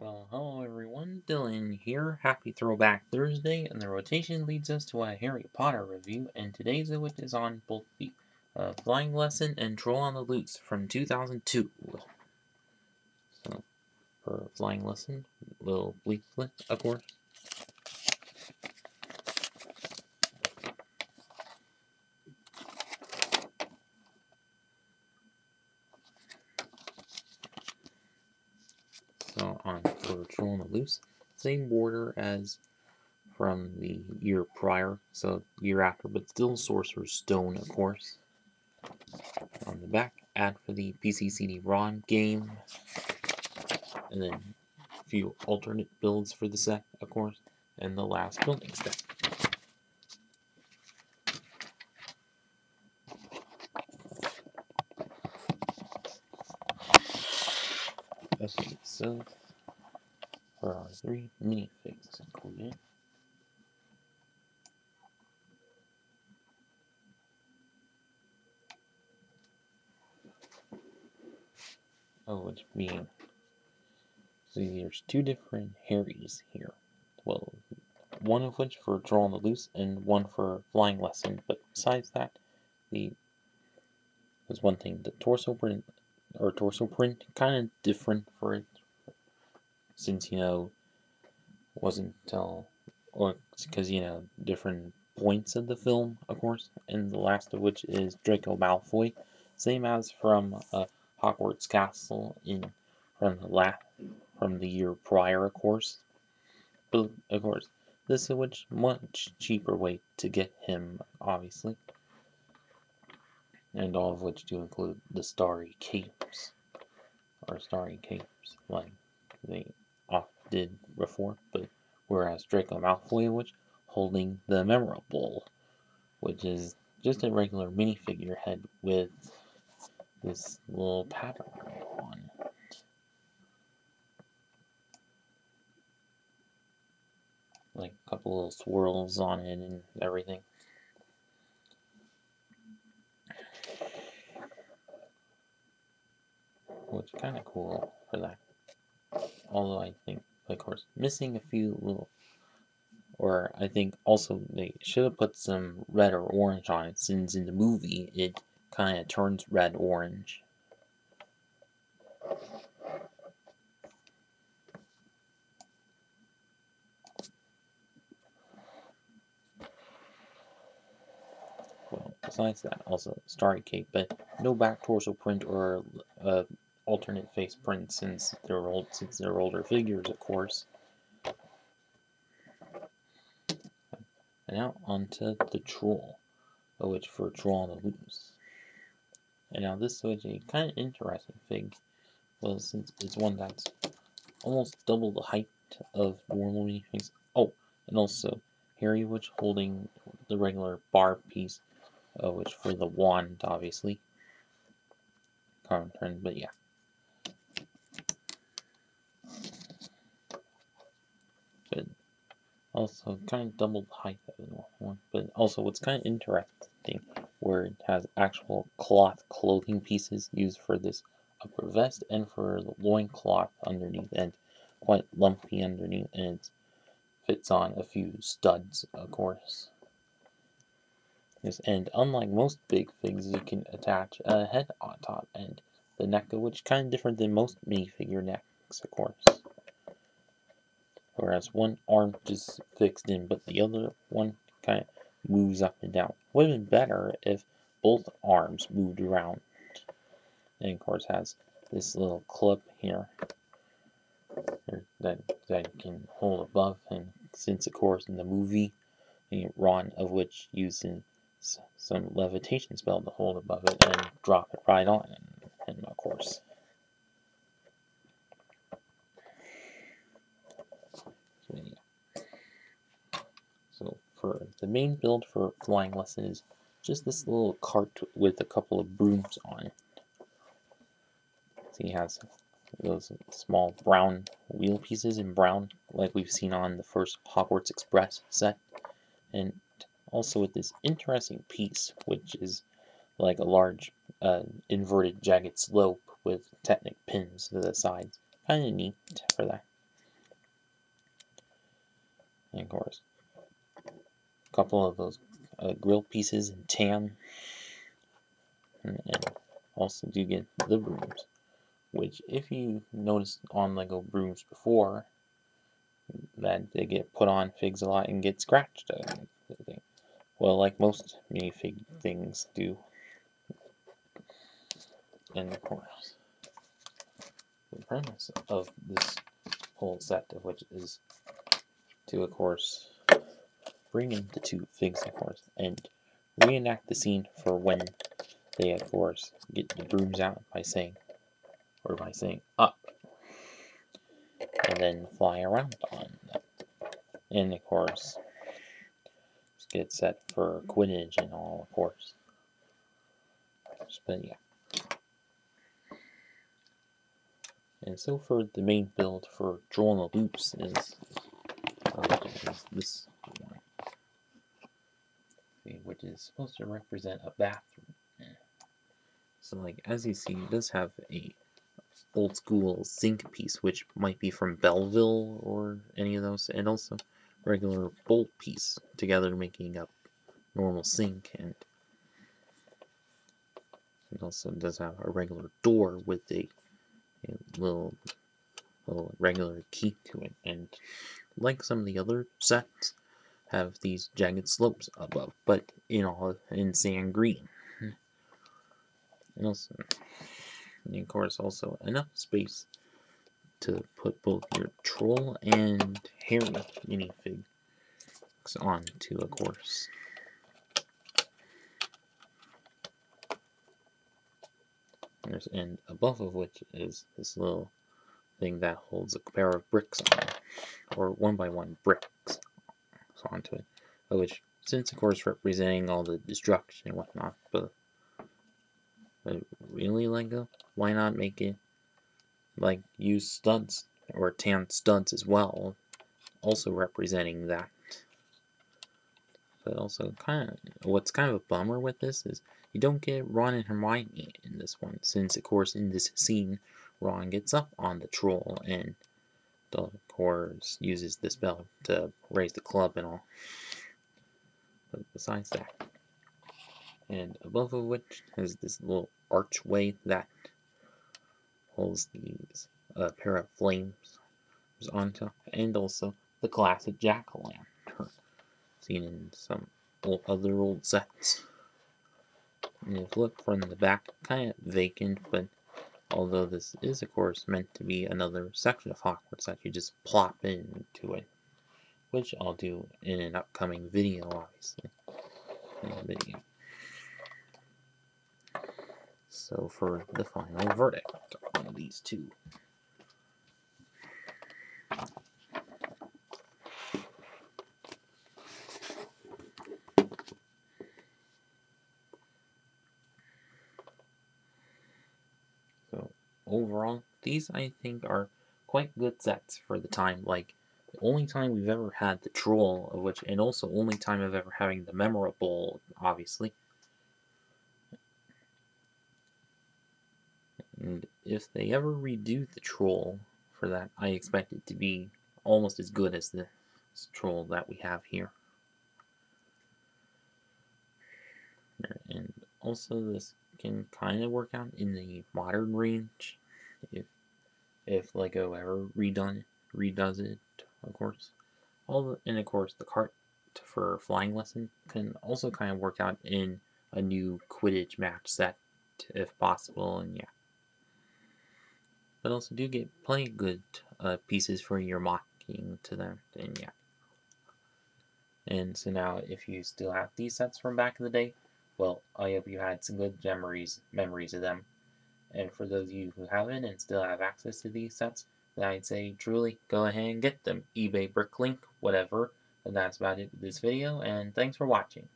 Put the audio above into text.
Well, hello everyone, Dylan here. Happy Throwback Thursday, and the rotation leads us to a Harry Potter review, and today's which is on both the uh, Flying Lesson and Troll on the Loose from 2002. So, for Flying Lesson, little leaflet, of course. So on on the Loose, same border as from the year prior, so year after, but still Sorcerer's Stone, of course. On the back, ad for the PC CD-ROM game, and then a few alternate builds for the set, of course, and the last building step. Okay, so for our three minifigs included. Oh, it's being so there's two different Harrys here. Well, one of which for Troll on the Loose and one for Flying Lesson. But besides that, the there's one thing the torso print or torso print kind of different for it since you know wasn't uh, or because you know different points of the film of course and the last of which is Draco Malfoy. Same as from uh, Hogwarts Castle in from the last from the year prior of course. But of course this is a much much cheaper way to get him obviously. And all of which do include the starry capes, or starry capes, like oft did before, but whereas Draco Malfoy, which holding the Remembrall, which is just a regular minifigure head with this little pattern on. Like a couple little swirls on it and everything. which is kind of cool for that. Although I think, of course, missing a few little, or I think also they should have put some red or orange on it, since in the movie it kind of turns red orange. Well, besides that, also Starry Cape, but no back torso print or uh, alternate face prints since they're old since they're older figures, of course. And now onto the troll, which for troll on the loose. And now this is a kind of interesting fig, well since it's one that's almost double the height of normal minifigs. Oh, and also Harry which holding the regular bar piece, uh, which for the wand obviously. Common trend, but yeah. Also kind of double height of the normal one. But also what's kind of interesting, where it has actual cloth clothing pieces used for this upper vest and for the loin cloth underneath and quite lumpy underneath and it fits on a few studs of course. Yes, and unlike most big figs, you can attach a head on top and the neck which kind of different than most minifigure necks of course whereas one arm is fixed in, but the other one kind of moves up and down. Would have been better if both arms moved around. And of course has this little clip here that that can hold above and since of course in the movie Ron of which using some levitation spell to hold above it and drop it right on and of course. So for the main build for flying lesson is just this little cart with a couple of brooms on it. So he has those small brown wheel pieces in brown like we've seen on the first Hogwarts Express set. And also with this interesting piece which is like a large uh, inverted jagged slope with Technic pins to the sides. Kind of neat for that. And of course, couple of those uh, grill pieces in tan. And, also do get the brooms, which if you noticed on Lego brooms before, that they get put on figs a lot and get scratched. Well, like most minifig things do. And of course, the premise of this whole set of which is to, of course, bring in the two figs, of course, and reenact the scene for when they, of course, get the brooms out by saying, or by saying up, and then fly around on them. And, of course, get set for Quidditch and all, of course. But yeah. And so for the main build for Troll on the Loose is, uh, is this one, which is supposed to represent a bathroom. So like as you see, it does have a old school sink piece, which might be from Belville or any of those, and also regular bolt piece together making a normal sink and it also does have a regular door with a, a little little regular key to it and like some of the other sets have these jagged slopes above but in all in sand green and also and of course also enough space to put both your troll and Harry minifigs onto a course. And above of which is this little thing that holds a pair of bricks on or one by one bricks onto it, which since of course representing all the destruction and whatnot, but, but really Lego, why not make it like use studs or tan studs as well, also representing that. But also, kind of, what's kind of a bummer with this is you don't get Ron and Hermione in this one, since of course in this scene, Ron gets up on the troll and of course uses this bell to raise the club and all. But besides that, and above of which is this little archway that holds these uh, pair of flames on top, and also the classic jack-o'-lantern seen in some old, other old sets. And if you look from the back, kind of vacant, but although this is of course meant to be another section of Hogwarts that you just plop into it, which I'll do in an upcoming video, obviously. Video. So for the final verdict on these two. So overall, these I think are quite good sets for the time. Like the only time we've ever had the troll, of which, and also only time of ever having the Remembrall, obviously. And if they ever redo the troll for that, I expect it to be almost as good as the troll that we have here. And also this can kind of work out in the modern range if if Lego ever redone redoes it, of course. All the, and of course the cart for flying lesson can also kind of work out in a new Quidditch match set if possible, and yeah but also do get plenty of good uh, pieces for your mocking to them. And yeah. And so now, if you still have these sets from back in the day, well, I hope you had some good memories memories of them. And for those of you who haven't and still have access to these sets, then I'd say truly go ahead and get them. eBay, Bricklink, whatever. And that's about it for this video, and thanks for watching.